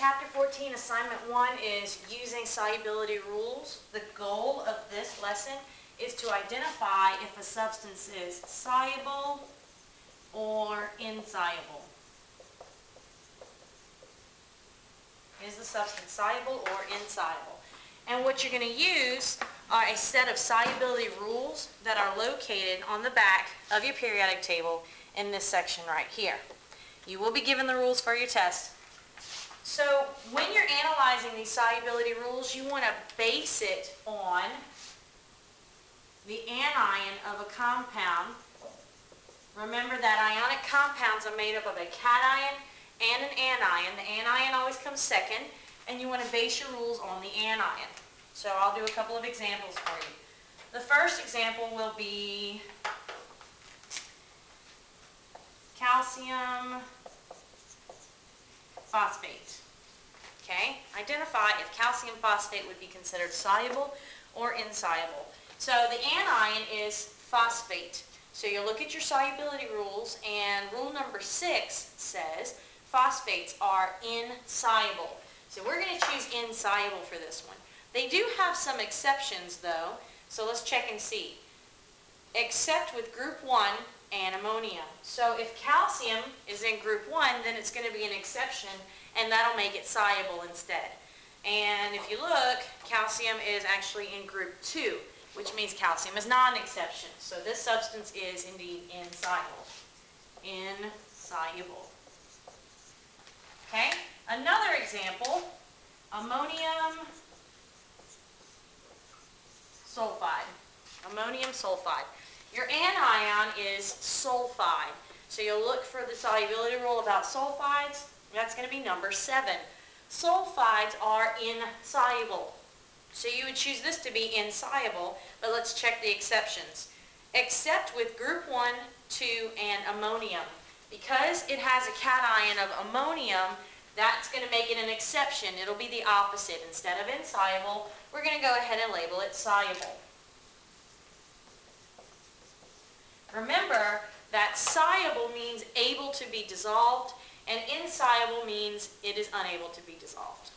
chapter 14, assignment one is using solubility rules. The goal of this lesson is to identify if a substance is soluble or insoluble. Is the substance soluble or insoluble? And what you're going to use are a set of solubility rules that are located on the back of your periodic table in this section right here. You will be given the rules for your test. So when you're analyzing these solubility rules, you want to base it on the anion of a compound. Remember that ionic compounds are made up of a cation and an anion. The anion always comes second, and you want to base your rules on the anion. So I'll do a couple of examples for you. The first example will be calcium phosphate. Okay, identify if calcium phosphate would be considered soluble or insoluble. So the anion is phosphate. So you look at your solubility rules and rule number six says phosphates are insoluble. So we're going to choose insoluble for this one. They do have some exceptions though, so let's check and see. Except with group 1 and ammonium. So if calcium is in group 1, then it's going to be an exception and that'll make it soluble instead. And if you look, calcium is actually in group 2, which means calcium is not an exception. So this substance is indeed insoluble. Insoluble. Okay, another example, ammonium sulfide. Ammonium sulfide. Your anion is sulfide. So you'll look for the solubility rule about sulfides. That's going to be number 7. Sulfides are insoluble. So you would choose this to be insoluble, but let's check the exceptions. Except with group 1, 2, and ammonium. Because it has a cation of ammonium, that's going to make it an exception. It'll be the opposite. Instead of insoluble, we're going to go ahead and label it soluble. Remember that soluble means able to be dissolved and insoluble means it is unable to be dissolved.